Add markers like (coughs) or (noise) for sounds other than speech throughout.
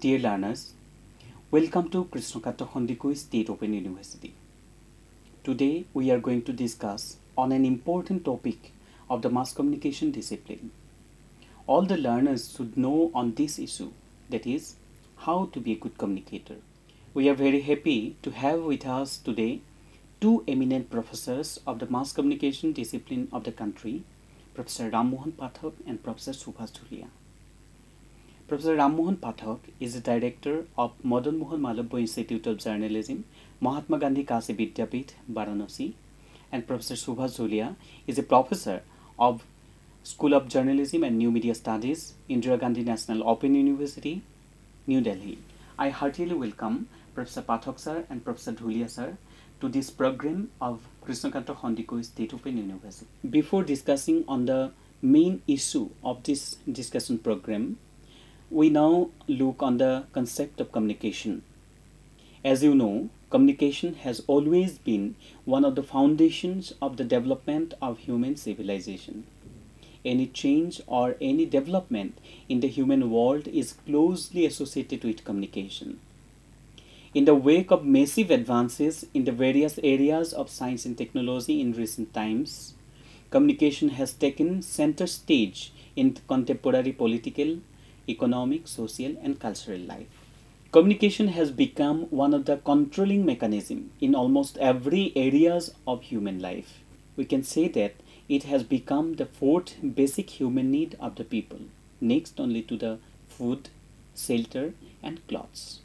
Dear learners, welcome to Krishna Kanta Handiqui State Open University. Today we are going to discuss on an important topic of the mass communication discipline. All the learners should know on this issue that is how to be a good communicator. We are very happy to have with us today two eminent professors of the mass communication discipline of the country, Professor Ram Mohan Pathak and Professor Subhash Dhuliya. Professor Ram Mohan Pathak is the director of Madan Mohan Malaviya Institute of Journalism, Mahatma Gandhi Kashi Vidyapith, Varanasi, and Professor Subhash Dhuliya is a professor of School of Journalism and New Media Studies, Indira Gandhi National Open University, New Delhi. I heartily welcome Professor Pathak sir and Professor Dhuliya sir to this program of Krishna Kanta Handiqui State Open University. Before discussing on the main issue of this discussion program, we now look on the concept of communication. As you know, communication has always been one of the foundations of the development of human civilization. Any change or any development in the human world is closely associated with communication. In the wake of massive advances in the various areas of science and technology in recent times, communication has taken center stage in contemporary political, economic, social, and cultural life. Communication has become one of the controlling mechanism in almost every areas of human life. We can say that it has become the fourth basic human need of the people, next only to the food, shelter, and clothes.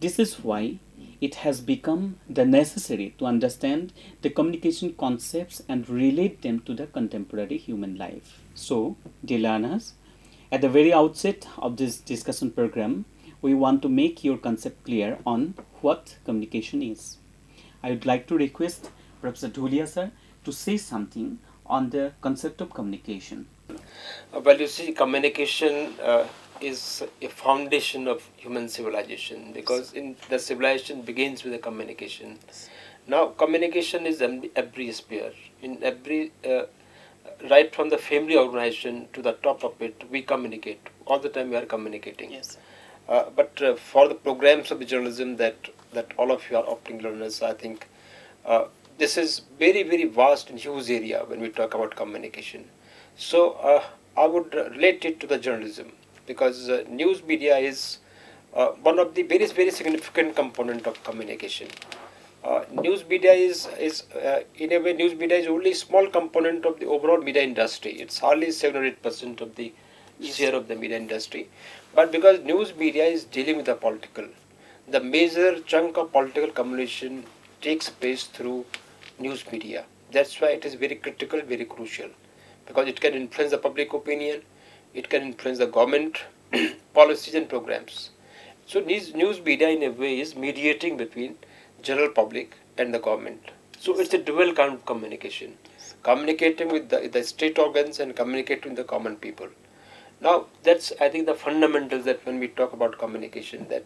This is why it has become the necessary to understand the communication concepts and relate them to the contemporary human life. So, dear learners, at the very outset of this discussion program, we want to make your concept clear on what communication is. I would like to request Professor Dhuliya sir to say something on the concept of communication. Uh, well, you see, communication uh, is a foundation of human civilization because in the civilization begins with a communication. Now, communication is in every sphere, in every uh, right from the family organization to the top of it, we communicate all the time. We are communicating. Yes. Uh, but uh, for the programs of the journalism that that all of you are opting learners, I think uh, this is very very vast and huge area when we talk about communication. So uh, I would relate it to the journalism because uh, news media is uh, one of the very very significant component of communication. Uh, news media is is uh, in a way news media is only a small component of the overall media industry. It's hardly seven or eight percent of the Yes. share of the media industry, but because news media is dealing with the political, the major chunk of political communication takes place through news media. That's why it is very critical, very crucial, because it can influence the public opinion, it can influence the government (clears throat) policies and programs. So news, news media in a way is mediating between general public and the government. So it's a dual kind of communication, communicating with the, the state organs and communicating with the common people. Now that's I think the fundamentals that when we talk about communication that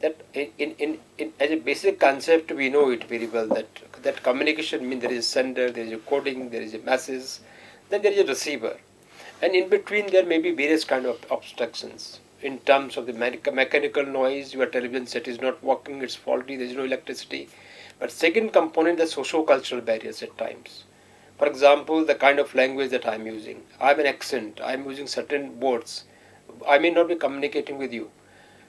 that in, in, in as a basic concept we know it very well that that communication means there is a sender, there is a coding, there is a message, then there is a receiver, and in between there may be various kind of obstructions in terms of the mechanic- mechanical noise. Your television set is not working; it's faulty. There is no electricity. But second component, the socio-cultural barriers at times. For example, the kind of language that I'm using. I'm an accent. I'm using certain words. I may not be communicating with you.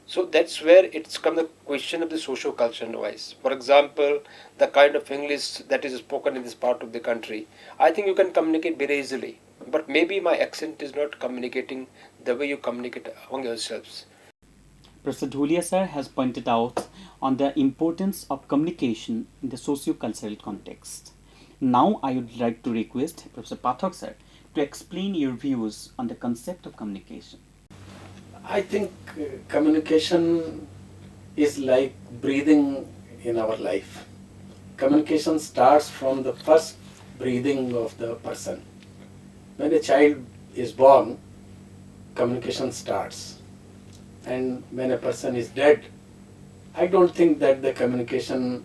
So that's where it's come the question of the socio-cultural noise. For example, the kind of English that is spoken in this part of the country. I think you can communicate very easily. But maybe my accent is not communicating the way you communicate among yourselves. Professor Dhuliya sir has pointed out on the importance of communication in the socio-cultural context. Now I would like to request Professor Pathak sir to explain your views on the concept of communication. I think uh, communication is like breathing in our life. Communication starts from the first breathing of the person. When a child is born, communication starts. And when a person is dead, I don't think that the communication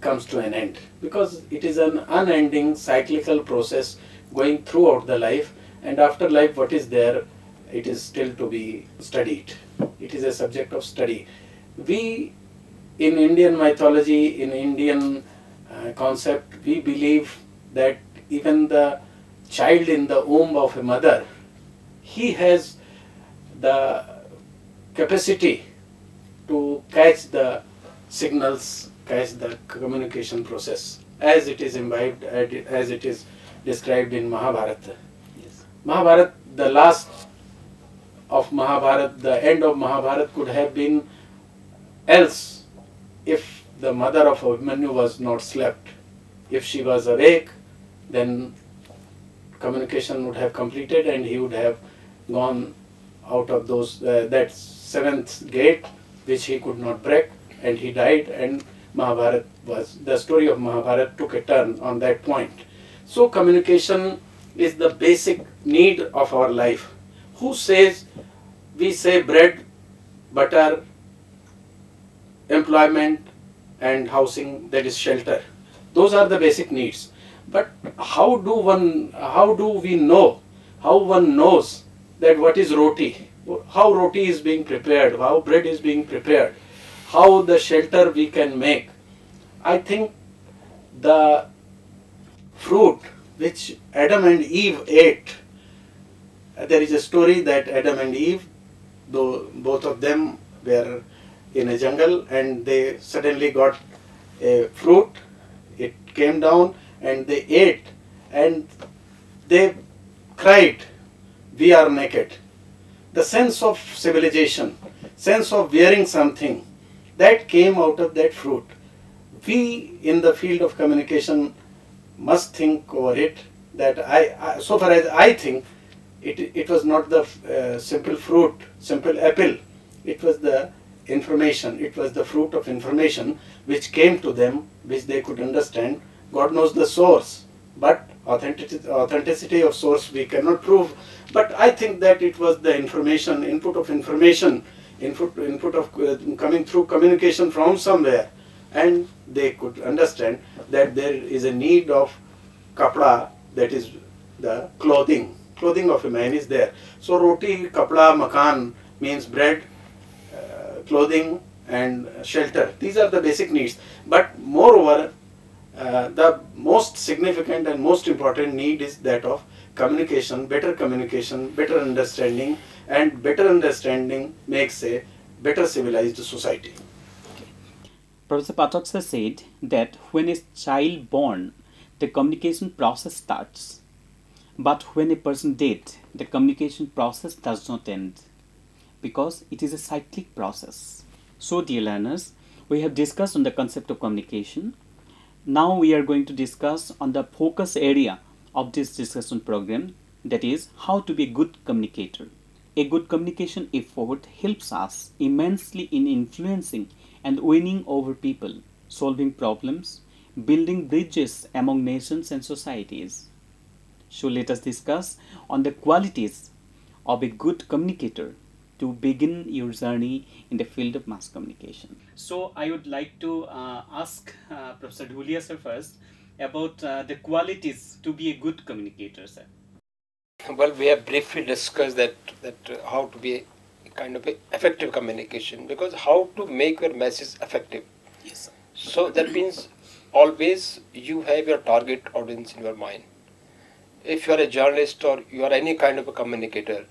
comes to an end because it is an unending cyclical process going throughout the life and after life what is there it is still to be studied. It is a subject of study. We, in Indian mythology, in Indian uh, concept, we believe that even the child in the womb of a mother, he has the capacity to catch the signals, catch the communication process as it is imbibed, as it is described in Mahabharata. Yes. Mahabharata, the last of Mahabharata, the end of Mahabharata could have been else if the mother of Abhimanyu was not slept. If she was awake, then communication would have completed and he would have gone out of those uh, that seventh gate which he could not break and he died and Mahabharata was the story of Mahabharata took a turn on that point. So communication is the basic need of our life. Who says we say bread, butter, employment and housing that is shelter. Those are the basic needs. But how do one how do we know how one knows that what is roti, how roti is being prepared, how bread is being prepared, how the shelter we can make. I think the fruit which Adam and Eve ate, there is a story that Adam and Eve, though both of them were in a jungle and they suddenly got a fruit, it came down and they ate and they cried, we are naked. The sense of civilization, sense of wearing something, that came out of that fruit. We in the field of communication must think over it that I, I so far as I think, it, it was not the uh, simple fruit, simple apple. It was the information, it was the fruit of information which came to them, which they could understand. God knows the source, but authenticity, authenticity of source we cannot prove. But I think that it was the information, input of information, input, input of uh, coming through communication from somewhere, and they could understand that there is a need of kapda, that is the clothing. Clothing of a man is there. So roti, kapda, makan means bread, uh, clothing and shelter. These are the basic needs. But moreover, uh, the most significant and most important need is that of communication, better communication, better understanding, and better understanding makes a better civilized society. Professor Pathak sir said that when a child born, the communication process starts. But when a person dead, the communication process does not end because it is a cyclic process. So dear learners, we have discussed on the concept of communication. Now we are going to discuss on the focus area of this discussion program that is how to be a good communicator. A good communication effort helps us immensely in influencing and winning over people, solving problems, building bridges among nations and societies. So let us discuss on the qualities of a good communicator to begin your journey in the field of mass communication. So I would like to uh, ask uh, Professor Dhuliya sir first about uh, the qualities to be a good communicator, sir. Well, we have briefly discussed that that uh, how to be a kind of a effective communication because how to make your message effective. Yes. Sir. So that means always you have your target audience in your mind. If you are a journalist or you are any kind of a communicator,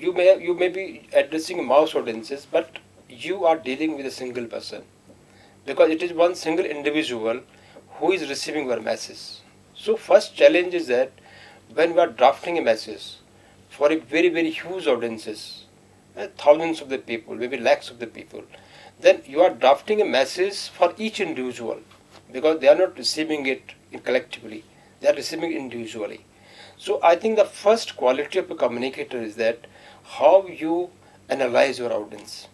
you may you may be addressing mass audiences, but you are dealing with a single person because it is one single individual who is receiving your message. So first challenge is that when we are drafting a message for a very very huge audiences, uh, thousands of the people, maybe lakhs of the people, then you are drafting a message for each individual because they are not receiving it collectively, they are receiving it individually. So I think the first quality of a communicator is that how you analyze your audience,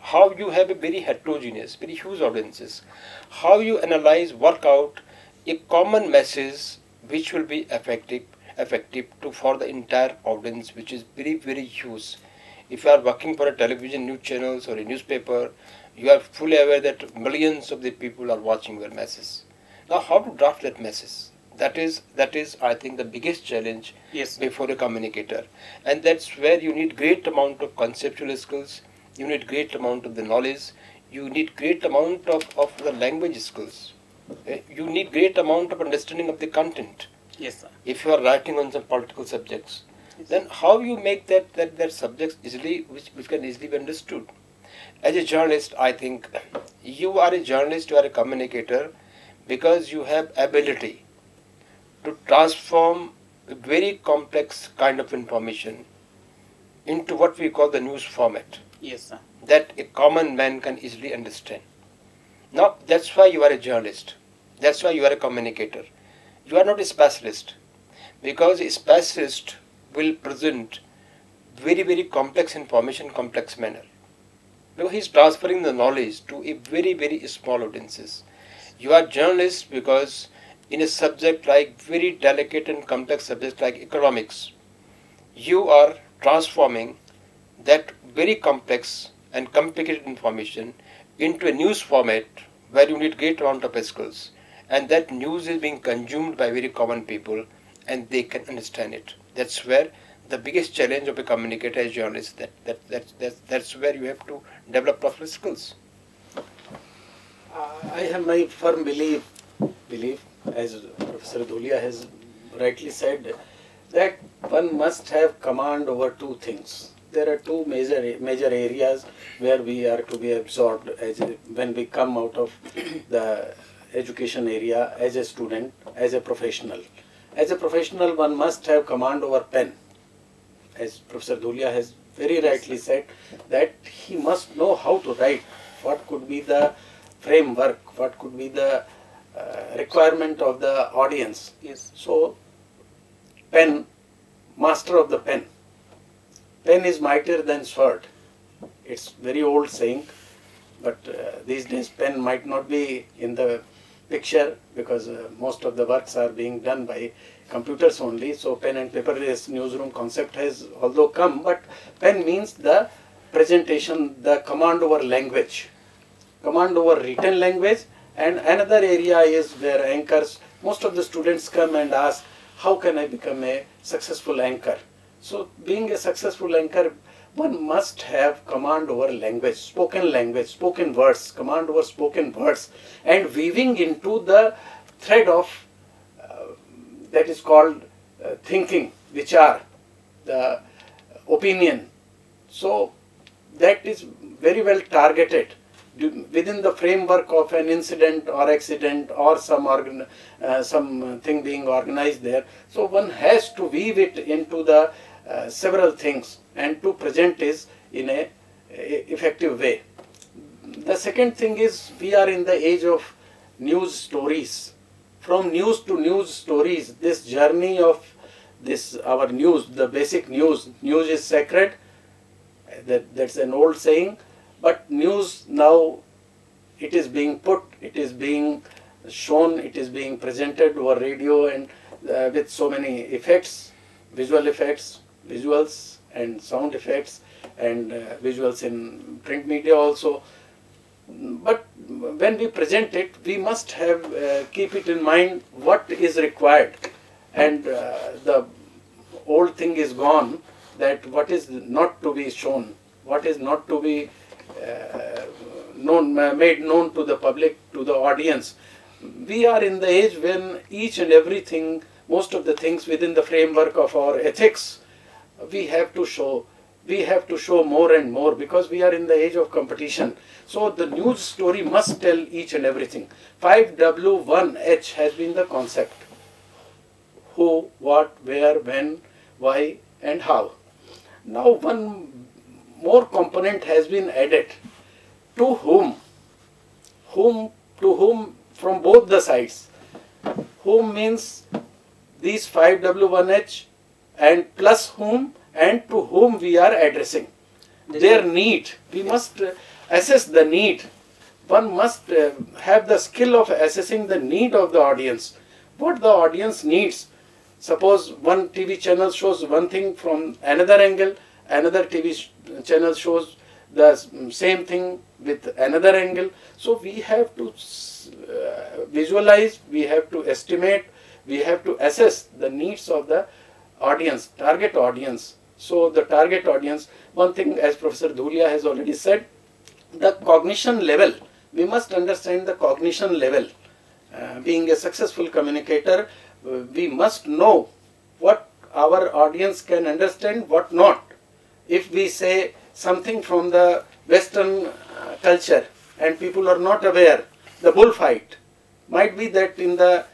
how you have a very heterogeneous, very huge audiences, how you analyze, work out a common message which will be effective effective to for the entire audience which is very very huge. If you are working for a television news channels or a newspaper you are fully aware that millions of the people are watching your message. Now how to draft that message That is that is I think the biggest challenge Yes. before a communicator, and that's where you need great amount of conceptual skills. You need great amount of the knowledge. You need great amount of, of the language skills. Eh, You need great amount of understanding of the content. Yes, sir. If you are writing on some political subjects, then how you make that that, that subjects easily which, which can easily be understood as a journalist i think you are a journalist you are a communicator because you have ability to transform a very complex kind of information into what we call the news format Yes, sir. that a common man can easily understand. Now, that's why you are a journalist. That's why you are a communicator. You are not a specialist. Because a specialist will present very, very complex information, complex manner. Because he is transferring the knowledge to a very, very small audiences. You are journalist because in a subject like very delicate and complex subject like economics, you are transforming that very complex and complicated information into a news format where you need great amount of skills. And that news is being consumed by very common people and they can understand it. That's where the biggest challenge of a communicator as journalist that, that, that, that that's where you have to develop proper skills. Uh, I have my firm belief, belief, as Professor Dhuliya has rightly said, that one must have command over two things. There are two major major areas where we are to be absorbed as when we come out of (coughs) the education area as a student, as a professional. As a professional, one must have command over pen. As Professor Dhuliya has very rightly said, that he must know how to write. What could be the framework, what could be the requirement of the audience. Yes. So, pen, master of the pen. Pen is mightier than sword. It's very old saying, but uh, these days pen might not be in the picture because uh, most of the works are being done by computers only. So pen and paperless newsroom concept has although come, but pen means the presentation, the command over language command over written language and another area is where anchors most of the students come and ask how can i become a successful anchor? So being a successful anchor one must have command over language spoken language spoken words command over spoken words and weaving into the thread of uh, that is called uh, thinking which are the opinion. So that is very well targeted within the framework of an incident or accident or some organ, uh, some thing being organized there. So one has to weave it into the uh, several things and to present is in a, a effective way. The second thing is we are in the age of news stories. From news to news stories, this journey of this our news, the basic news, news is sacred. That that's an old saying but news now it is being put it is being shown it is being presented over radio and uh, with so many effects visual effects visuals and sound effects and uh, visuals in print media also. But when we present it we must have uh, keep it in mind what is required. And uh, the old thing is gone that what is not to be shown what is not to be known, uh, made known to the public, to the audience. We are in the age when each and everything, most of the things within the framework of our ethics, we have to show. We have to show more and more because we are in the age of competition. So the news story must tell each and everything. 5W1H has been the concept. Who, what, where, when, why, and how. Now one more component has been added. To whom? Whom to whom from both the sides. Whom means these 5W1H and plus whom and to whom we are addressing. Their need. We must uh, assess the need. One must uh, have the skill of assessing the need of the audience. What the audience needs. Suppose one TV channel shows one thing from another angle, another TV sh- channel shows the same thing with another angle. So we have to uh, visualize, we have to estimate, we have to assess the needs of the audience, target audience. So the target audience, one thing as Professor Dhuliya has already said, the cognition level, we must understand the cognition level. Uh, being a successful communicator, uh, we must know what our audience can understand, what not. If we say something from the Western uh, culture and people are not aware, the bullfight, might be that in the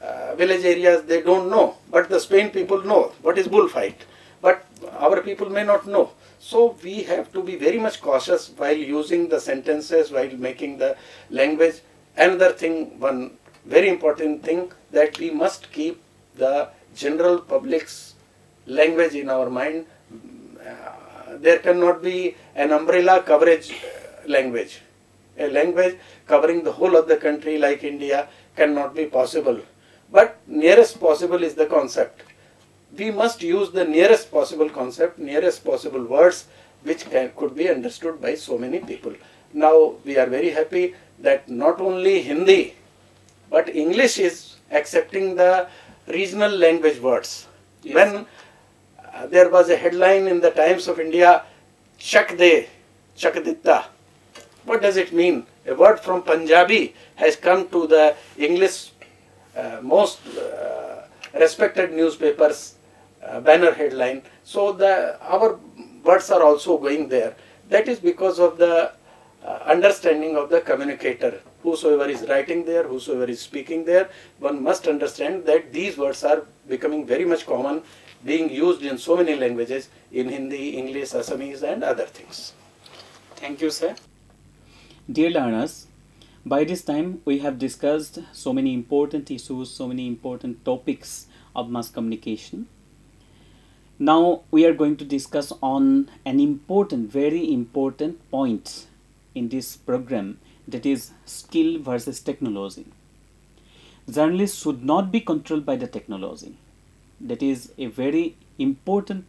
uh, village areas they don't know, but the Spain people know what is bullfight. But our people may not know. So we have to be very much cautious while using the sentences, while making the language. Another thing, one very important thing, that we must keep the general public's language in our mind. There cannot be an umbrella coverage uh, language. A language covering the whole of the country like India cannot be possible. But nearest possible is the concept. We must use the nearest possible concept, nearest possible words which can, could be understood by so many people. Now we are very happy that not only Hindi but English is accepting the regional language words. Yes. When there was a headline in the Times of India, Chak De, Chak Ditta. What does it mean? A word from Punjabi has come to the English uh, most uh, respected newspapers uh, banner headline. So the our words are also going there. That is because of the uh, understanding of the communicator. Whosoever is writing there, whosoever is speaking there, one must understand that these words are becoming very much common, being used in so many languages, in Hindi, English, Assamese, and other things. Thank you, sir. Dear learners, by this time we have discussed so many important issues, so many important topics of mass communication. Now we are going to discuss on an important, very important point in this program that is skill versus technology. Journalists should not be controlled by the technology. That is a very important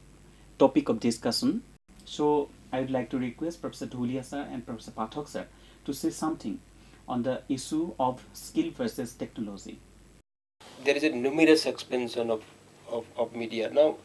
topic of discussion. So I would like to request Professor Dhuliya sir and Professor Pathak sir to say something on the issue of skill versus technology. There is a numerous expansion of, of, of media. Now,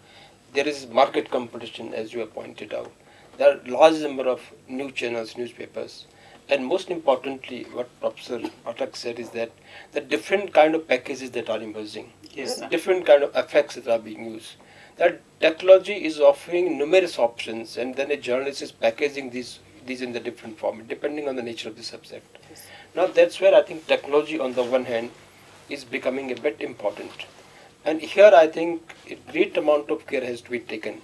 there is market competition, as you have pointed out. There are large number of new channels, newspapers, and most importantly, what Professor Pathak said is that the different kind of packages that are emerging, Yes, different kind of effects that are being used. That technology is offering numerous options, and then a journalist is packaging these these in the different format, depending on the nature of the subject. Now that's where I think technology, on the one hand, is becoming a bit important, and here I think a great amount of care has to be taken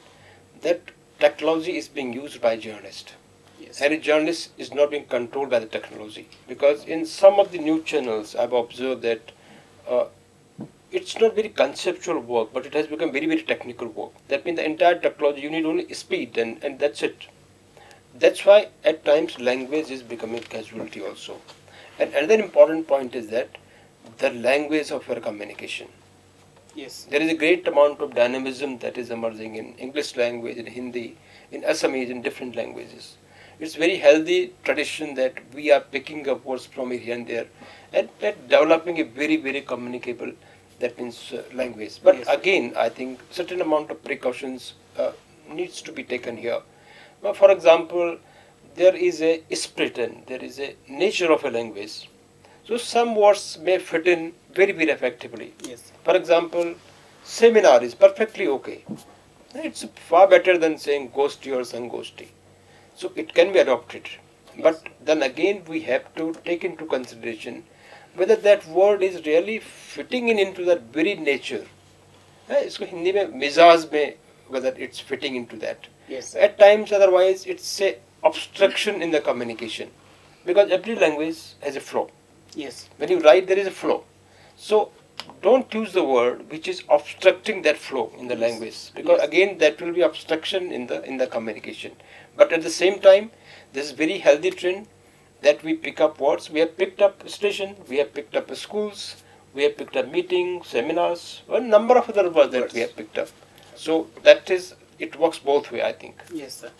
that technology is being used by journalists Yes. and a journalist is not being controlled by the technology because in some of the new channels I've observed that uh, it's not very conceptual work but it has become very very technical work that means the entire technology you need only speed and, and that's it that's why at times language is becoming casualty also and another important point is that the language of your communication Yes. there is a great amount of dynamism that is emerging in English language, in Hindi, in Assamese, in different languages. It's very healthy tradition that we are picking up words from here and there, and that developing a very very communicable, that means uh, language. But Yes. again, I think certain amount of precautions uh, needs to be taken here. For example, there is a spirit and there is a nature of a language. So some words may fit in very very effectively. Yes. For example, seminar is perfectly okay. It's far better than saying ghosty or sangosti. So it can be adopted. But then again, we have to take into consideration whether that word is really fitting in into that very nature. है, इसको हिंदी में मिजाज में whether it's fitting into that. Yes. At times, otherwise, it's a obstruction in the communication because every language has a flow Yes. when you write there is a flow so don't use the word which is obstructing that flow in the language because Yes. again that will be obstruction in the in the communication but at the same time this is very healthy trend that we pick up words we have picked up station we have picked up schools we have picked up meetings seminars a number of other words that we have picked up so that is it works both way i think Yes, sir.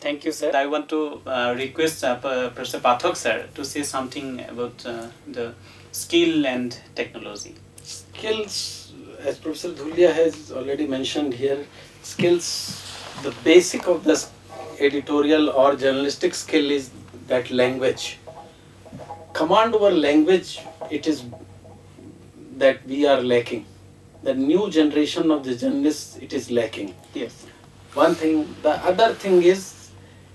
Thank you, sir. I want to uh, request uh, Professor Pathak, sir, to say something about uh, the skill and technology. skills, as Professor Dhuliya has already mentioned here, skills, the basic of the editorial or journalistic skill is that language. Command over language, it is that we are lacking. The new generation of the journalists, it is lacking. Yes. One thing. The other thing is,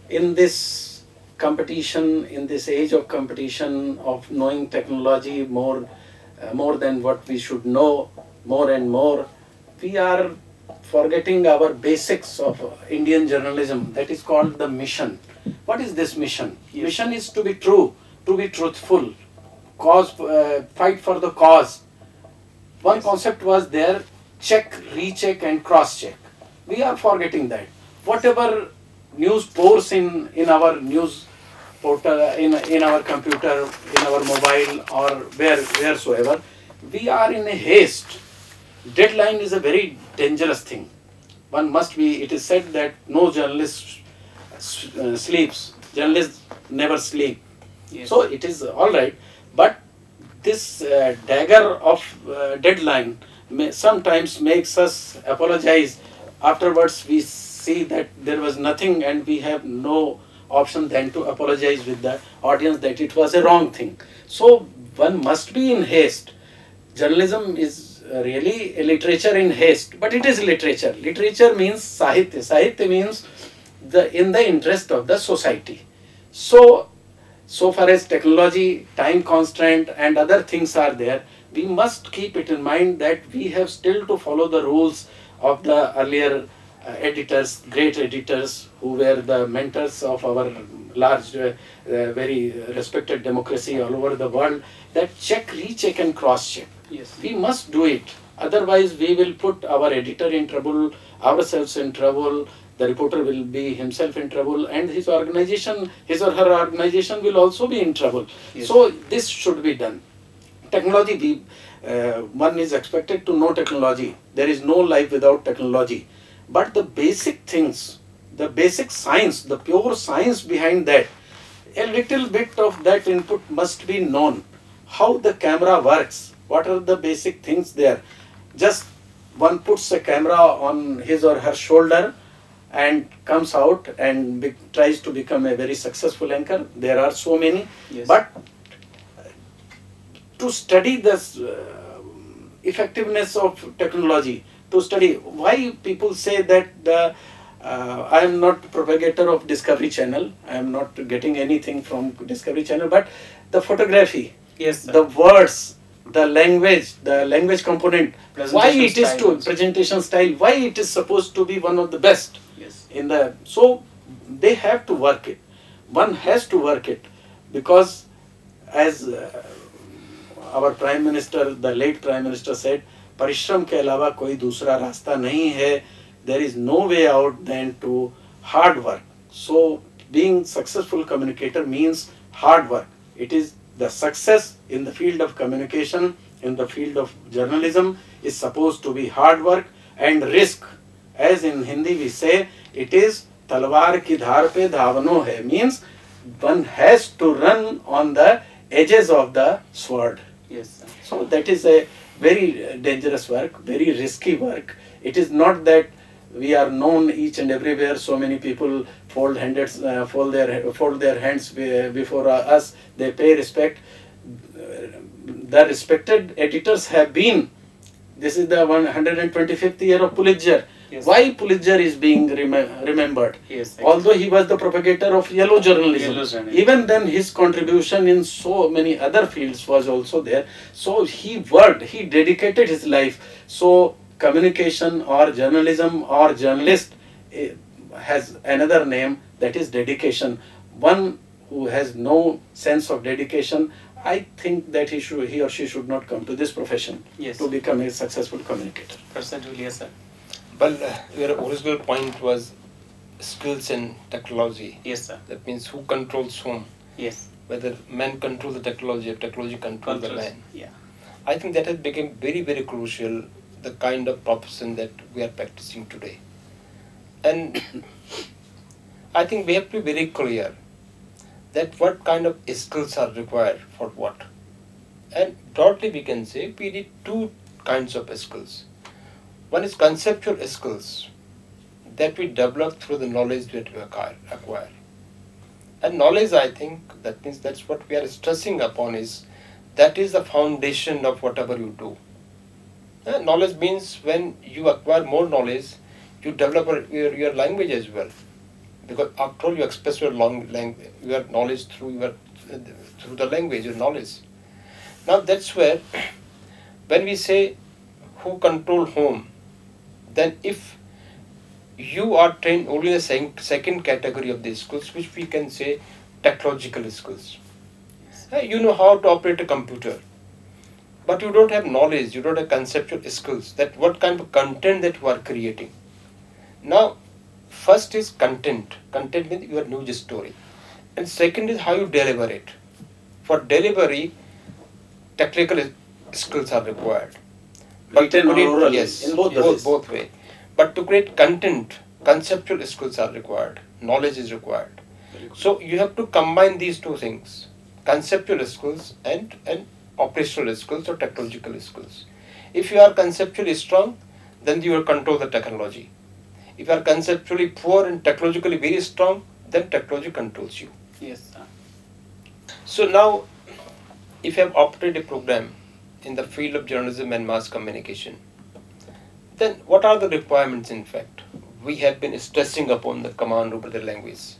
in this competition, in this age of competition of knowing technology more, uh, more than what we should know, more and more, we are forgetting our basics of Indian journalism. That is called the mission. What is this mission? Yes. Mission is to be true, to be truthful, cause, uh, fight for the cause. One Yes. concept was there: check, recheck, and cross-check. We are forgetting that. Whatever news pours in in our news portal, in in our computer, in our mobile, or where wheresoever, we are in a haste. Deadline is a very dangerous thing. One must be. It is said that no journalist uh, sleeps. Journalists never sleep. Yes. So it is all right, but this uh, dagger of uh, deadline may, sometimes makes us apologize. Afterwards, we see that there was nothing, and we have no option than to apologize with the audience that it was a wrong thing. So one must be in haste. Journalism is uh, really a literature in haste, but it is literature. Literature means sahitya. Sahitya means the in the interest of the society. So so far as technology, time constraint and other things are there, we must keep it in mind that we have still to follow the rules of the earlier uh, editors, great editors who were the mentors of our large, uh, uh, very respected democracy all over the world, that check, recheck and cross-check. Yes. We must do it. Otherwise, we will put our editor in trouble, ourselves in trouble, the reporter will be himself in trouble, and his organization, his or her organization will also be in trouble. Yes. So, this should be done. Technology, we, uh, one is expected to know technology. There is no life without technology. But the basic things, the basic science, the pure science behind that, a little bit of that input must be known. How the camera works, what are the basic things there. Just one puts a camera on his or her shoulder and comes out and be, tries to become a very successful anchor. There are so many. Yes. But to study this uh, effectiveness of technology, to study why people say that the uh, I am not propagator of Discovery Channel. I am not getting anything from Discovery Channel, but the photography, Yes. sir. the words, the language, the language component, why it is to also. presentation style, why it is supposed to be one of the best yes. in the so they have to work it one has to work it because as uh, our prime minister the late prime minister said परिश्रम के अलावा कोई दूसरा रास्ता नहीं है there is no way out than to hard work so being successful communicator means hard work it is The success in the field of communication, in the field of journalism is supposed to be hard work and risk. As in Hindi we say, it is talwar ki dhar pe dhavano hai means one has to run on the edges of the sword. Yes. Sir. So that is a very dangerous work, very risky work. It is not that we are known each and everywhere. So many people fold hands uh, fold their fold their hands before us. They pay respect. The respected editors have been this is the 125th year of Pulitzer. Yes. why Pulitzer is being rem- remembered? Yes. although he was the propagator of yellow journalism, Yellow journalism. even then his contribution in so many other fields was also there. So he worked he dedicated his life. So communication or journalism or journalist eh, has another name that is dedication one who has no sense of dedication i think that he should he or she should not come to this profession Yes. to become a successful communicator Percent Dhuliya, sir. Well, uh, your original point was skills and technology. Yes, sir. That means who controls whom, Yes. whether men control the technology or technology control the Controls. man. Yeah. I think that has become very, very crucial, the kind of profession that we are practicing today. And (coughs) I think we have to be very clear that what kind of skills are required for what. And broadly we can say we need two kinds of skills. One is conceptual skills that we develop through the knowledge that we acquire. And knowledge, I think, that means that's what we are stressing upon is that is the foundation of whatever you do. And knowledge means when you acquire more knowledge, you develop your, your language as well. Because after all, you express your, long language, your knowledge through your through the language, your knowledge. Now that's where, (clears throat) when we say who control whom, then if you are trained only in the second category of the skills, which we can say technological skills. You know how to operate a computer, but you don't have knowledge, you don't have conceptual skills, that what kind of content that you are creating. Now, first is content. Content means your news story. And second is how you deliver it. For delivery, technical skills are required. But Written or oral, yes, in both, both, both way. But to create content, conceptual skills are required. Knowledge is required. So you have to combine these two things, conceptual skills and, and operational skills or technological skills. If you are conceptually strong, then you will control the technology. If you are conceptually poor and technologically very strong, then technology controls you. Yes, sir. So now, if you have opted a program in the field of journalism and mass communication, then what are the requirements in fact? We have been stressing upon the command over the language.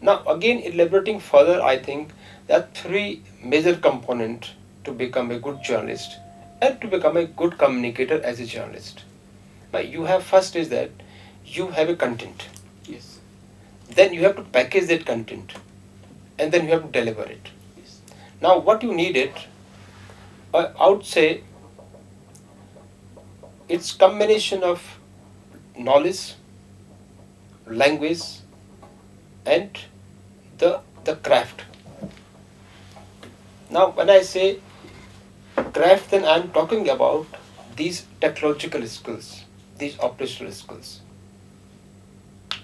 Now again elaborating further, I think there are three major components to become a good journalist and to become a good communicator as a journalist. Now you have first is that you have a content. Yes. Then you have to package that content and then you have to deliver it. Yes. Now what you need it, uh, I would say it's combination of knowledge, language and the, the craft. Now when I say craft then I am talking about these technological skills, these operational skills.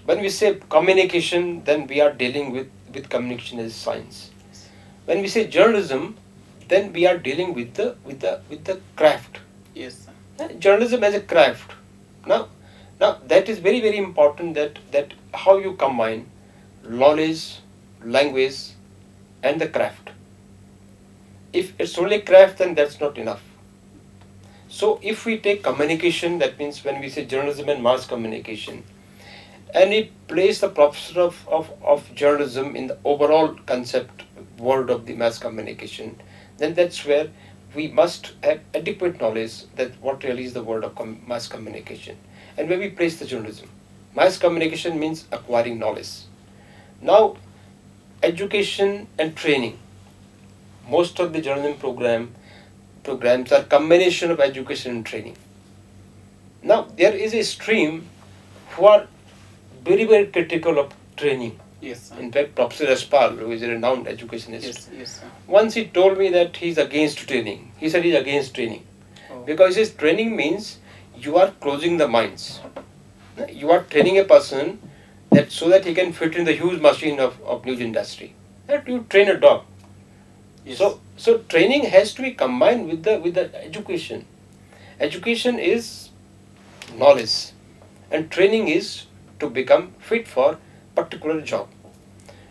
When we say communication then we are dealing with, with communication as science. When we say journalism then we are dealing with the with the with the craft. Yes journalism as a craft. Now, now that is very very important that that how you combine knowledge, language, and the craft. If it's only craft, then that's not enough. So if we take communication, that means when we say journalism and mass communication, and we place the professor of, of, of journalism in the overall concept world of the mass communication, then that's where we must have adequate knowledge that what really is the world of com mass communication and where we place the journalism. Mass communication means acquiring knowledge. Now, education and training. Most of the journalism program programs are combination of education and training. Now, there is a stream who are very, very critical of training Yes. Sir. In fact, Professor Yashpal, who is a renowned educationist, yes, yes, sir. once he told me that he's against training. He said he's against training. Oh. Because his training means you are closing the minds. You are training a person that so that he can fit in the huge machine of, of news industry. That you train a dog. So so training has to be combined with the with the education. Education is knowledge and training is to become fit for particular job.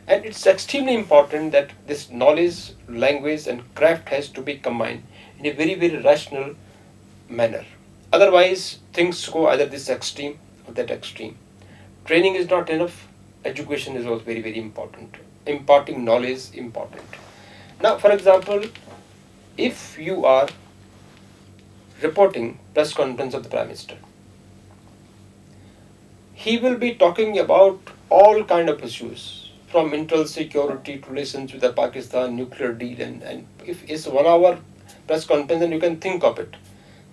And it's extremely important that this knowledge, language and craft has to be combined in a very, very rational manner. Otherwise, things go either this extreme or that extreme. Training is not enough. Education is also very, very important. Imparting knowledge important. Now, for example, if you are reporting press conference of the Prime Minister, he will be talking about all kind of issues from internal security to relations with the Pakistan nuclear deal and, and if it's one hour press conference then you can think of it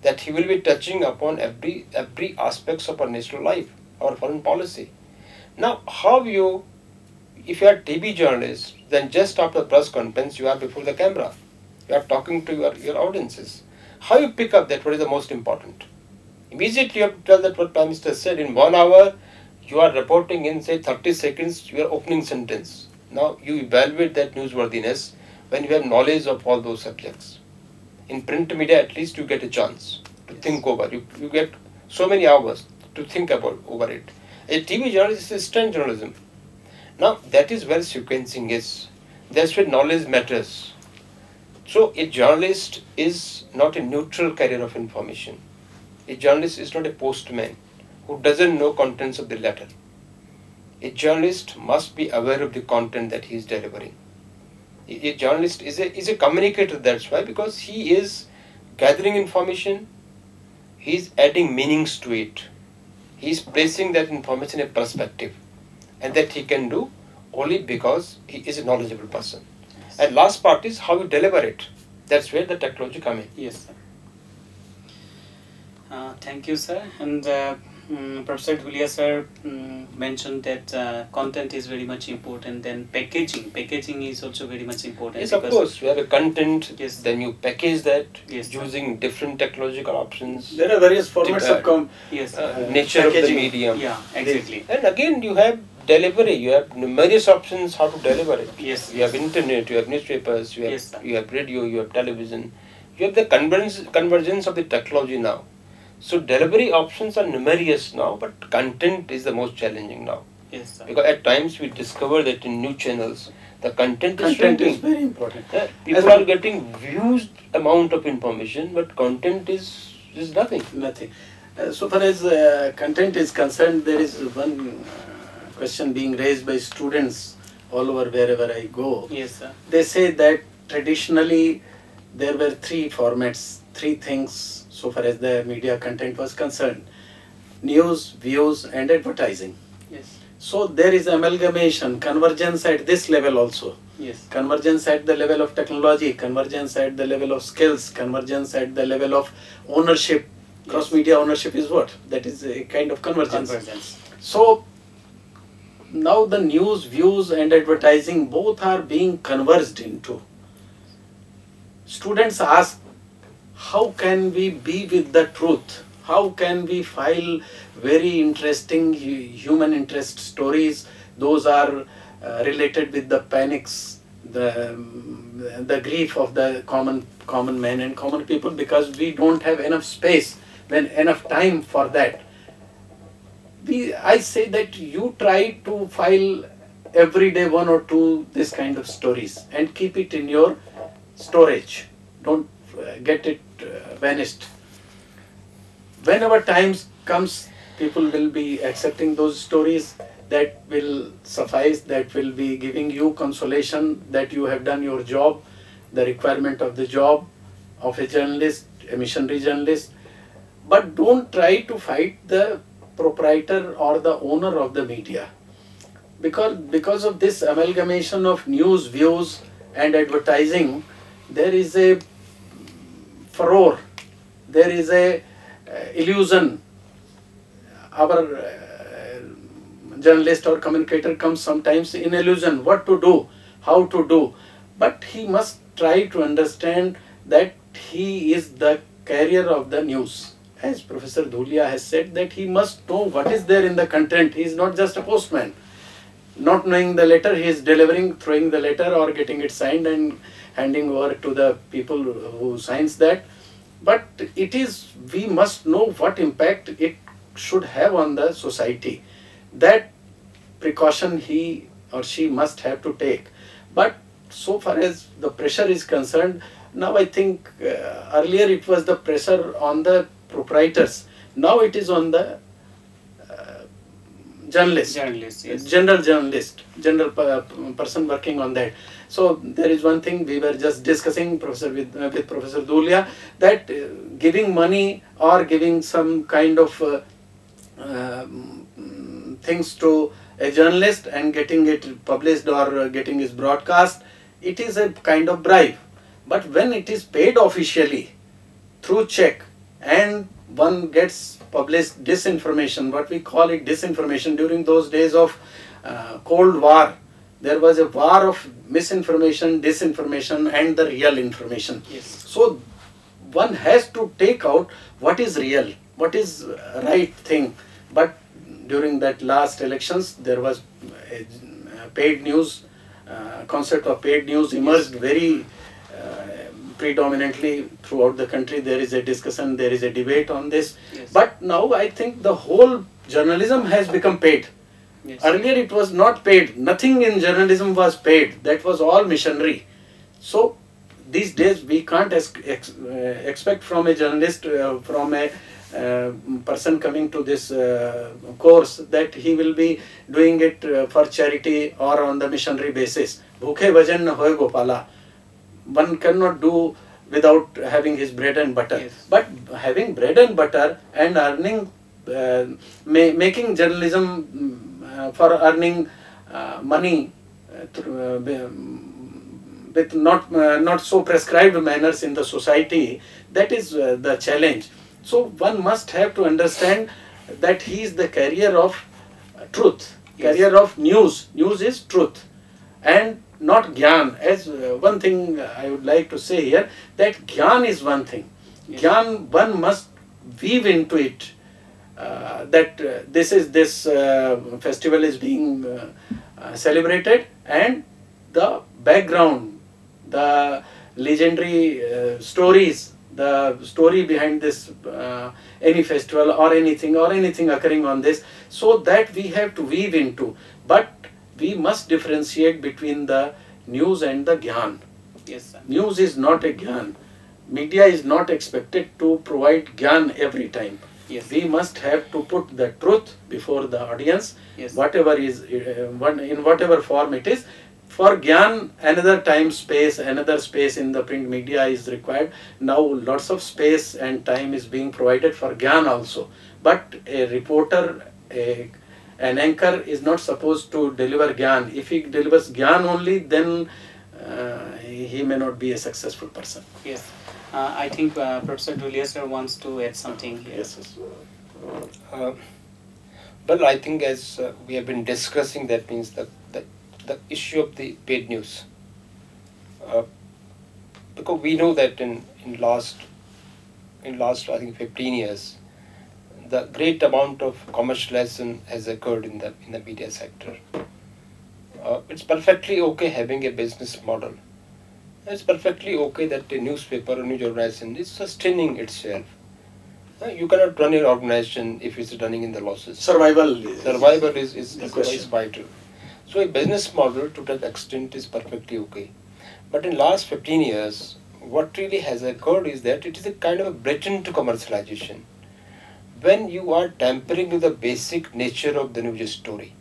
that he will be touching upon every every aspects of our national life our foreign policy. Now how you if you are TV journalist then just after the press conference you are before the camera you are talking to your, your audiences how you pick up that what is the most important immediately you have to tell that what prime minister said in one hour you are reporting in say 30 seconds your opening sentence. Now you evaluate that newsworthiness when you have knowledge of all those subjects. In print media, at least you get a chance to Yes. think over. You, you get so many hours to think about over it. A TV journalist is instant journalism. Now that is where sequencing is. That's where knowledge matters. So a journalist is not a neutral carrier of information. A journalist is not a postman who doesn't know contents of the letter. A journalist must be aware of the content that he is delivering. A journalist is a, is a communicator, that's why, because he is gathering information, he is adding meanings to it, he is placing that information in perspective, and that he can do only because he is a knowledgeable person. And last part is how you deliver it. That's where the technology comes in. Yes, sir. Uh, thank you, sir. And uh, mm, Professor Dhuliya, sir, mm, mentioned that uh, content is very much important. Then packaging, packaging is also very much important. Yes, of course. You have a content, Yes. then you package that Yes. using different technological options, There are various formats of com- Yes. uh, nature of the medium. yeah, exactly. And again, you have delivery. You have numerous options how to deliver it. Yes. You have internet, you have newspapers, you have Yes, you have radio, you have television. You have the convergence convergence of the technology now. So delivery options are numerous now, but content is the most challenging now. Yes, sir. Because at times we discover that in new channels, the content, is content shrinking. is very important. Yeah, people well- are getting views amount of information, but content is is nothing. Nothing. Uh, so far as uh, content is concerned, there is one uh, question being raised by students all over wherever I go. Yes, sir. They say that traditionally there were three formats, three things so far as the media content was concerned news, views, and advertising. Yes. So there is amalgamation, convergence at this level also. Yes. Convergence at the level of technology, convergence at the level of skills, convergence at the level of ownership. Cross media ownership is what? That is a kind of convergence. Convergence. So now the news, views, and advertising both are being converged into. Students ask, how can we be with the truth? How can we file very interesting human interest stories? Those are uh, related with the panics, the um, the grief of the common common man and common people because we don't have enough space, then enough time for that we I say that you try to file every day one or two this kind of stories and keep it in your storage. Don't uh, get it uh, vanished. Whenever times comes, people will be accepting those stories that will suffice, that will be giving you consolation that you have done your job, the requirement of the job of a journalist, a missionary journalist. But don't try to fight the proprietor or the owner of the media. Because because of this amalgamation of news views and advertising there is a furor there is a uh, illusion. Our uh, journalist or communicator comes sometimes in illusion what to do how to do. But he must try to understand that he is the carrier of the news as Professor Dhuliya has said, that he must know what is there in the content. He is not just a postman. Not knowing the letter, he is delivering, throwing the letter or getting it signed and handing over to the people who signs that. But it is, we must know what impact it should have on the society. That precaution he or she must have to take. But so far as the pressure is concerned, now I think uh, earlier it was the pressure on the proprietors. Now it is on the uh, journalist, Journalist, yes. general journalist, general person working on that. So there is one thing we were just discussing, Professor with, uh, with Professor Dhuliya, that uh, giving money or giving some kind of uh, um, things to a journalist and getting it published or uh, getting it broadcast, it is a kind of bribe. But when it is paid officially through check and one gets published disinformation, what we call it disinformation during those days of uh, Cold War, there was a war of misinformation, disinformation, and the real information. Yes. So one has to take out what is real, what is uh, right thing. But during that last elections, there was a, a paid news, uh, concept of paid news emerged very uh, predominantly throughout the country there is a discussion, there is a debate on this. Yes. But now I think the whole journalism has become paid. Yes. Earlier it was not paid. Nothing in journalism was paid. That was all missionary. So these days we can't ex- ex- uh, expect from a journalist, uh, from a uh, person coming to this uh, course that he will be doing it uh, for charity or on the missionary basis. Bhukhe bhajan na hoy gopala. One cannot do without having his bread and butter. Yes. But having bread and butter and earning, uh, ma- making journalism mm, uh, for earning uh, money uh, uh, um, with not uh, not so prescribed manners in the society, that is uh, the challenge. So one must have to understand that he is the carrier of truth, Yes. carrier of news. News is truth, and not gyan. As uh, one thing I would like to say here, that gyan is one thing. Yes. Gyan one must weave into it. Uh, that uh, this is this uh, festival is being uh, uh, celebrated and the background the legendary uh, stories the story behind this uh, any festival or anything or anything occurring on this so that we have to weave into but we must differentiate between the news and the gyan Yes, sir. news is not a gyan media is not expected to provide gyan every time Yes. we must have to put the truth before the audience Yes. whatever is uh, one in whatever form it is for gyan another time space another space in the print media is required now lots of space and time is being provided for gyan also but a reporter a, an anchor is not supposed to deliver gyan if he delivers gyan only then uh, he may not be a successful person Yes. Uh, I think uh, Professor Dhuliya sir wants to add something here. yes, yes. Uh, well, I think as uh, we have been discussing, that means the, the, the issue of the paid news. Uh, because we know that in, in last in last I think 15 years, the great amount of commercialization has occurred in the in the media sector. Uh, it's perfectly okay having a business model. It's perfectly okay that a newspaper or news organization is sustaining itself. Uh, You cannot run your organization if it's running in the losses. survival is- Survival is, is, is, is vital. So a business model to that extent is perfectly okay. But in last 15 years, what really has occurred is that it is a kind of a blatant commercialization. When you are tampering with the basic nature of the news story.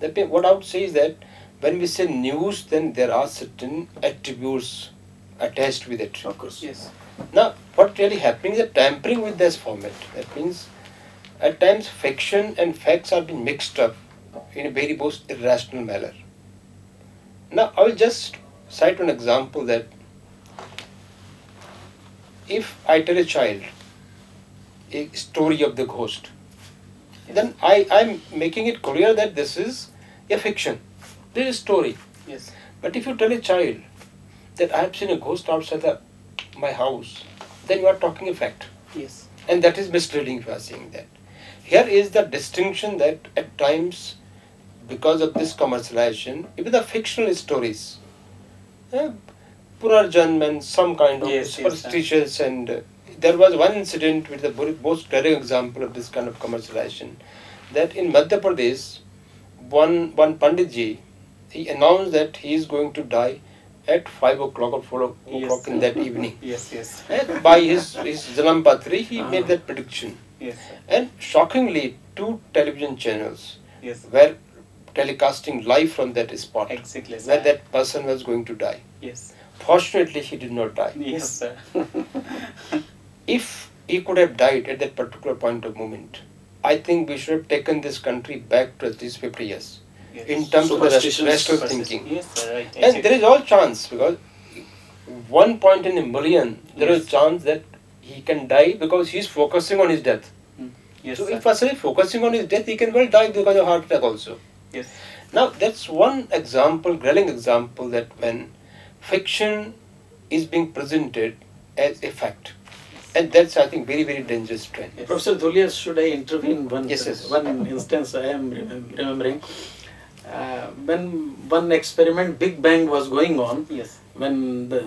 That mean, what I would say is that when we say news, then there are certain attributes attached with it. of course Yes. Now, what really happening is a tampering with this format. That means, at times, fiction and facts are being mixed up in a very most irrational manner. Now, I will just cite an example that if I tell a child a story of the ghost, then I I'm making it clear that this is a fiction. This is a story. Yes. But if you tell a child that I have seen a ghost outside the, my house, then you are talking a fact. Yes. And that is misleading if you are saying that. Here is the distinction that at times, because of this commercialization, even the fictional stories, uh, Punarjanm and some kind of Yes, yes, and uh, there was one incident with the most glaring example of this kind of commercialization that in Madhya Pradesh, one, one Panditji, he announced that he is going to die at 5 o'clock or 4 o'clock Yes. in that evening. (laughs) Yes. Yes. And by his, his Janam Patri, he made ah. that prediction. Yes. Sir. And shockingly, two television channels Yes. were telecasting live from that spot Exactly. Where that person was going to die. Yes. Fortunately, he did not die. Yes, sir. (laughs) If he could have died at that particular point of moment, I think we should have taken this country back to at least 50 years yes. in terms of the rest- rational thinking. Yes, sir. Right. And there is all chance because one point in a million, there is Yes. chance that he can die because he is focusing on his death. Hmm. Yes. so sir. if person is focusing on his death, he can well die because of heart attack also. Yes. Now that's one example, glaring example that when fiction is being presented as a fact, and that's I think very very dangerous trend. Yes. Professor Dhulias, should I intervene one Yes, yes. one instance I am remembering? Uh, when one experiment, Big Bang, was going on, Yes. when the,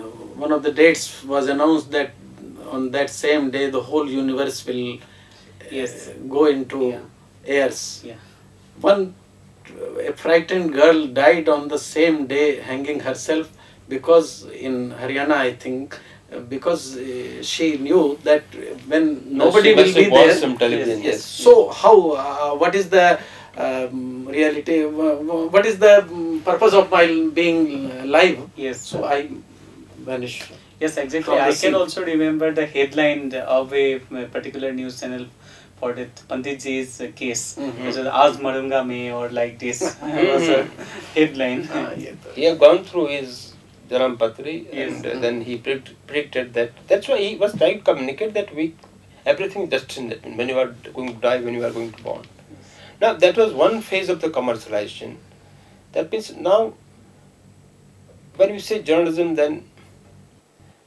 one of the dates was announced that on that same day the whole universe will uh, Yes. go into Yeah. airs. Yeah. One a frightened girl died on the same day, hanging herself because in Haryana, I think, uh, because uh, she knew that when nobody she will be there. some television, Yes. yes. So how? Uh, what is the um, reality? wha- wha- What is the um, purpose of my being live? Yes. So I vanish. Yes, exactly. I can also remember the headline of a particular news channel for that Panditji's uh, case, Mhm. which was Aaj Marunga Mein or like this (laughs) was a headline. Ah, yeah. He had gone through his Patri Yes. and uh, then he predict, predicted that. That's why he was trying to communicate that we everything destined that when you are going to die, when you are going to born. Now that was one phase of the commercialization. That means now when we say journalism then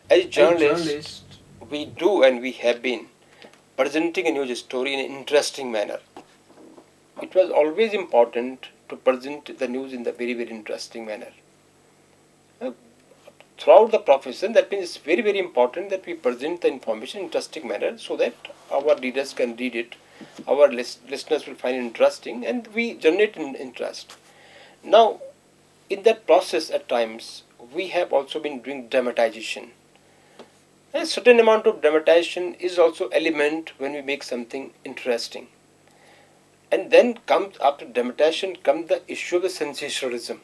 as journalists we do and we have been presenting a news story in an interesting manner. It was always important to present the news in the very, very interesting manner. Throughout the profession, that means it's very, very important that we present the information in interesting manner so that our readers can read it, our lis- listeners will find it interesting, and we generate in- interest. Now, in that process, at times, we have also been doing dramatization. A certain amount of dramatization is also element when we make something interesting. And then comes after dramatization comes the issue of the sensationalism.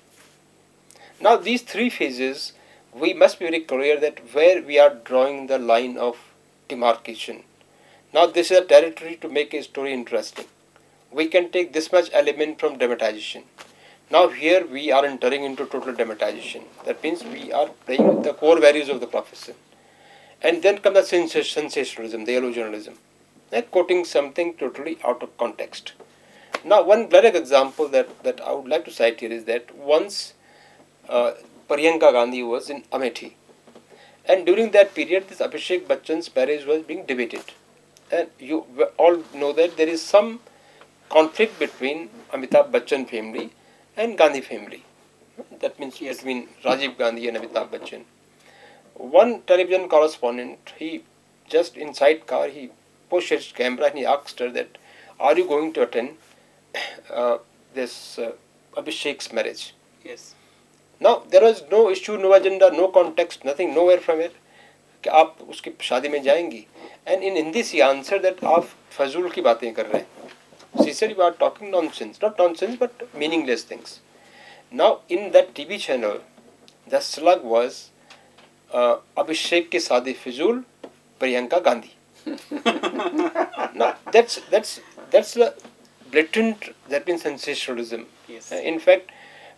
Now these three phases we must be very clear that where we are drawing the line of demarcation. Now this is a territory to make a story interesting. We can take this much element from dramatization. Now here we are entering into total dramatization. That means we are playing with the core values of the profession. And then comes the sens- sensationalism, the yellow journalism. Like quoting something totally out of context. Now, one glaring example that, that I would like to cite here is that once uh, Priyanka Gandhi was in Amethi, and during that period, this Abhishek Bachchan's marriage was being debated. And you all know that there is some conflict between Amitabh Bachchan family and Gandhi family. That means Yes. between Rajiv Gandhi and Amitabh Bachchan. One television correspondent, he just inside car, he pushed his camera and he asked her that, "Are you going to attend uh, this uh, Abhishek's marriage?" Yes. Now there was no issue no agenda no context nothing nowhere from air कि आप उसकी शादी में जाएँगी। And in Hindi see answer that आप फजूल की बातें कर रहे हैं। She's talking nonsense not nonsense but meaningless things now in that T V channel the slug was Abhishek के शादी फिजूल Priyanka Gandhi that's that's that's blatant that mean sensationalism in fact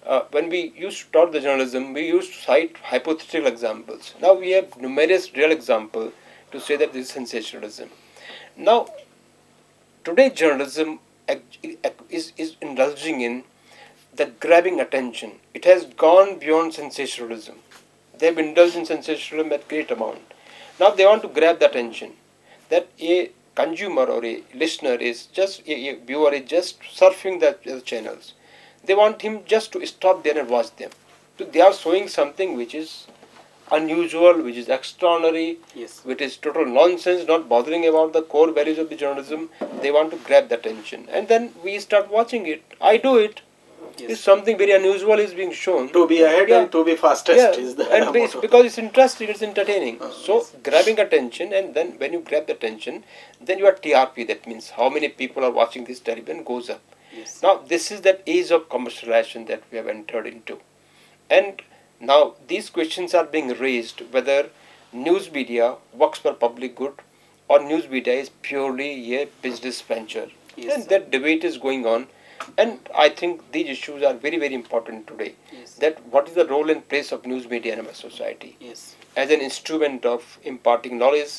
uh, when we used to taught the journalism we used to cite hypothetical examples. Now we have numerous real example to say that this is sensationalism. Now today journalism is, is indulging in the grabbing attention. It has gone beyond sensationalism. They've indulged in sensationalism at great amount. Now they want to grab the attention that a consumer or a listener is just a, a viewer is just surfing the channels they want him just to stop there and watch them so they are showing something which is unusual which is extraordinary Yes. which is total nonsense not bothering about the core values of the journalism they want to grab the attention and then we start watching it i do it if something very unusual is being shown To be ahead Yeah. and to be fastest yeah, is the and it's (laughs) motto. because it's interesting, it's entertaining. Uh, so yes. grabbing attention, and then when you grab the attention, then your TRP. That means how many people are watching this television goes up. Yes. Now this is that age of commercialization that we have entered into, and now these questions are being raised whether news media works for public good or news media is purely a business venture. Yes, and sir. that debate is going on, and I think these issues are very very important today Yes. that what is the role and place of news media in our society Yes. as an instrument of imparting knowledge,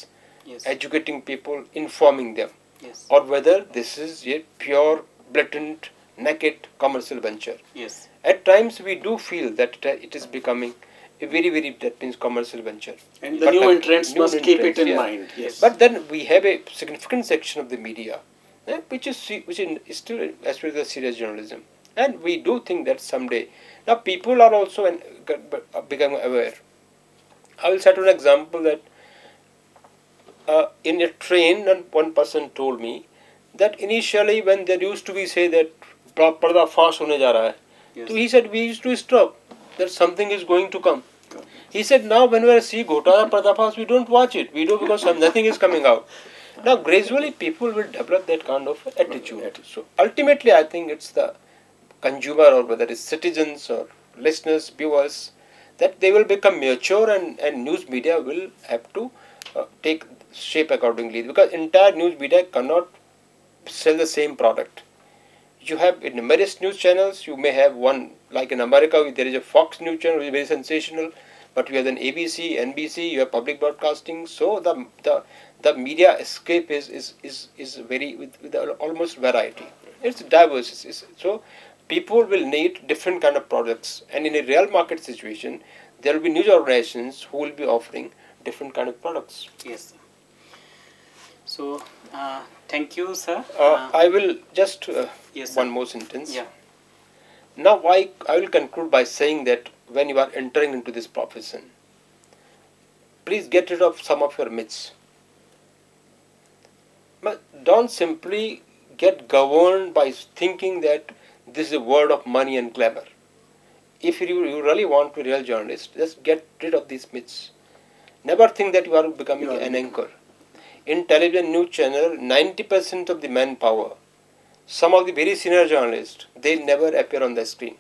Yes. educating people, informing them, Yes. or whether this is a pure, blatant, naked commercial venture. Yes. At times we do feel that it- is becoming a very, very, that means commercial venture. And the But new entrants new must keep it in yeah. mind. Yes. But then we have a significant section of the media, eh, which is which is still as far as the serious journalism, and we do think that someday now people are also an, becoming aware I will set an example that uh, in a train, and one person told me that initially when there used to be say that parda fast hone ja raha hai, Yes. so he said we used to stop that something is going to come. He said now whenever I see Ghotala (laughs) Pardafas, we don't watch it. We do because some, nothing is coming out. Now gradually people will develop that kind of attitude. So ultimately I think it's the consumer or whether it's citizens or listeners, viewers, that they will become mature and, and news media will have to uh, take shape accordingly because entire news media cannot sell the same product. You have numerous news channels, you may have one, like in America, there is a Fox news channel which is very sensational, but you have an ABC, NBC, you have public broadcasting, so the, the, the media escape is, is, is, is very, with, with almost variety. It's diverse. It's, it's, so people will need different kind of products and in a real market situation, there will be news organizations who will be offering different kind of products. Yes. So, uh, thank you, sir. Uh, I will just uh, yes, one sir. more sentence. Yeah. Now, I, I will conclude by saying that when you are entering into this profession, please get rid of some of your myths. But don't simply get governed by thinking that this is a world of money and glamour. If you, you really want to be a real journalist, just get rid of these myths. Never think that you are becoming an anchor. In television news channel, 90% of the manpower, some of the very senior journalists, they never appear on the screen.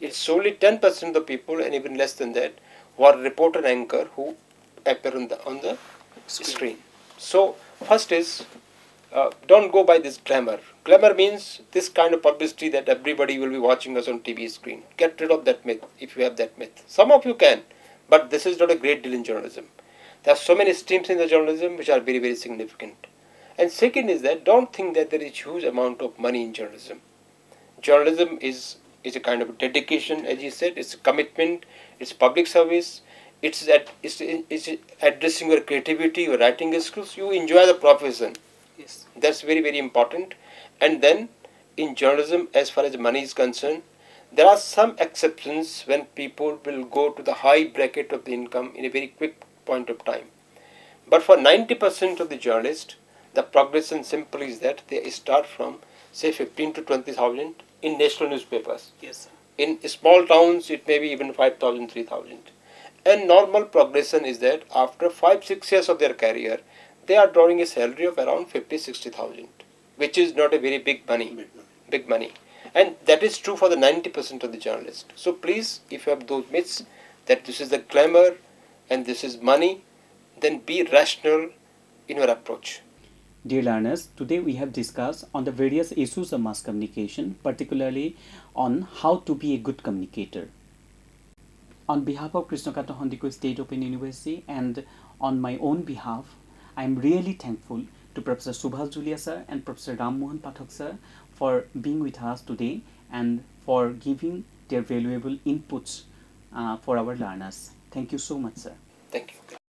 It's only 10% of the people and even less than that who are reporter anchor who appear on the, on the screen. So first is uh, don't go by this glamour. Glamour means this kind of publicity that everybody will be watching us on TV screen. Get rid of that myth if you have that myth. Some of you can, but this is not a great deal in journalism. There are so many streams in the journalism which are very very significant. And second is that don't think that there is huge amount of money in journalism. Journalism is is a kind of dedication, as you said. It's a commitment. It's public service. It's at it's, it's addressing your creativity, your writing skills. You enjoy the profession. Yes. That's very very important. And then in journalism, as far as money is concerned, there are some exceptions when people will go to the high bracket of the income in a very quick point of time. But for 90% of the journalists, the progression simply is that they start from say 15 to 20,000 in national newspapers. Yes. Sir. In small towns, it may be even 5,000, 3,000. And normal progression is that after 5, 6 years of their career, they are drawing a salary of around 50, 60,000, which is not a very big money. Big money. Big money. And that is true for the 90% of the journalists. So please, if you have those myths that this is the glamour and this is money, then be rational in your approach. Dear learners, today we have discussed on the various issues of mass communication, particularly on how to be a good communicator. On behalf of Krishna Kanta Handiqui State Open University and on my own behalf, I am really thankful to Professor Subhash Dhuliya sir and Professor Ram Mohan Pathak sir for being with us today and for giving their valuable inputs uh, for our learners. Thank you so much, sir. Thank you.